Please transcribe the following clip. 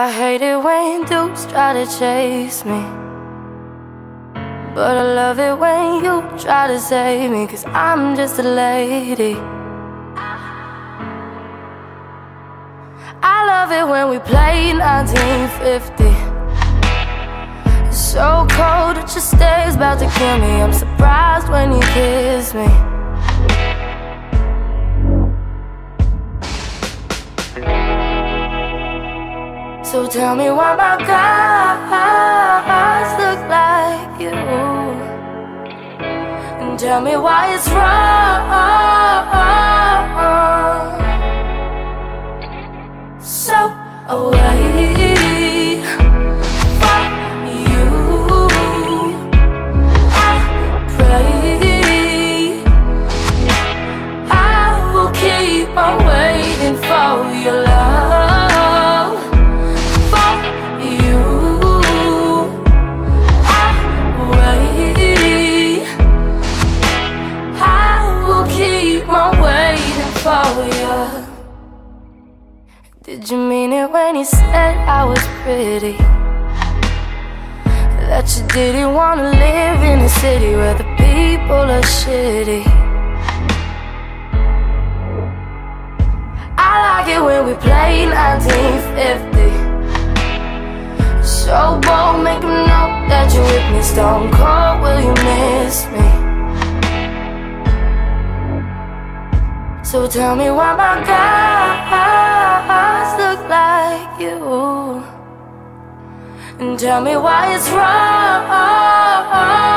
I hate it when dudes try to chase me. But I love it when you try to save me, cause I'm just a lady. I love it when we play 1950. It's so cold, it just stays about to kill me. I'm surprised when you kiss me. So tell me why my guys look like you. And tell me why it's wrong. So away for you. Did you mean it when you said I was pretty? That you didn't wanna live in a city where the people are shitty. I like it when we play 1950. So bold, make them know that you're with me. Stone cold, will you miss So tell me why my guys look like you. And tell me why it's wrong